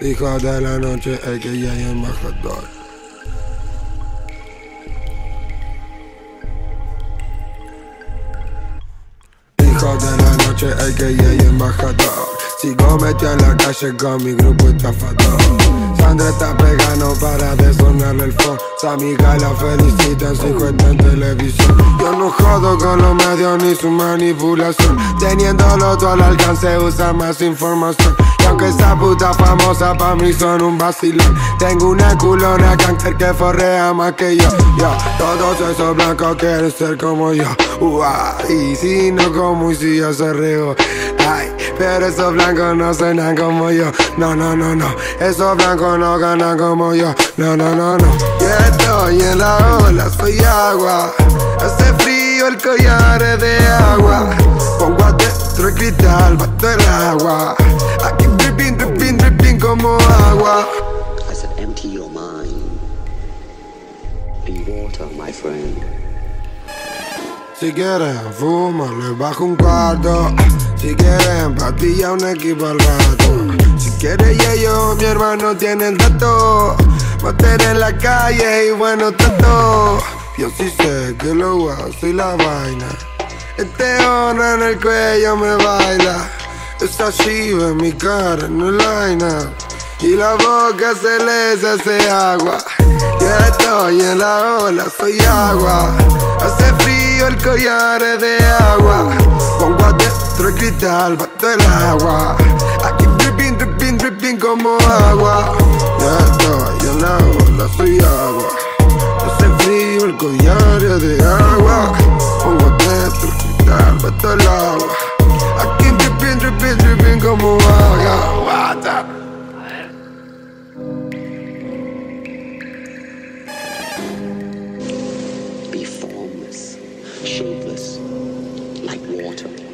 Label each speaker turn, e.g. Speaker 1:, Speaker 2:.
Speaker 1: Hijo de la noche, el que ya hay embajador. Hijo de la noche, el que ya hay embajador. Sigo metido en la calle con mi grupo estafador. Sandra está pegando para desonarle el phone. Su amiga la felicita, su hijo está en televisión. Yo no jodo con los medios ni su manipulación. Teniéndolo todo al alcance, usa más información. Y aunque esa puta famosa pa' mí son un vacilón. Tengo una culona gangster que forrea más que yo. Yo, todos esos blancos quieren ser como yo. Uah, y si no como y si yo se reo. Pero esos blancos no suenan como yo. No, no, no, no. Esos blancos no ganan como yo. No, no, no, no. Yo estoy en la ola, soy agua. Hace frío, el collar es de agua. Pongo adentro el cristal, bato el agua. Aquí dripping, dripping, dripping como agua.
Speaker 2: I said, empty your mind. Be water, my friend.
Speaker 1: Si quieren fuma, les bajo un cuarto. Si quieren patilla un equipo al rato. Si quieren y yo, mi hermano tiene el dato. Maten en la calle y bueno todo. Yo sí sé que lo guau soy la vaina. Este honra en el cuello me baila. Esa shiva en mi cara no line Y la boca se les hace agua. Yo estoy en la ola, soy agua. Hace frío, el collar de agua. Pongo adentro el cristal, bato el agua. Aquí dripping, dripping, dripping como agua. Yo estoy en la ola, soy agua. Hace frío, el collar de agua. Pongo adentro el cristal, bato el agua. Aquí dripping, dripping, dripping como agua.
Speaker 2: Like water.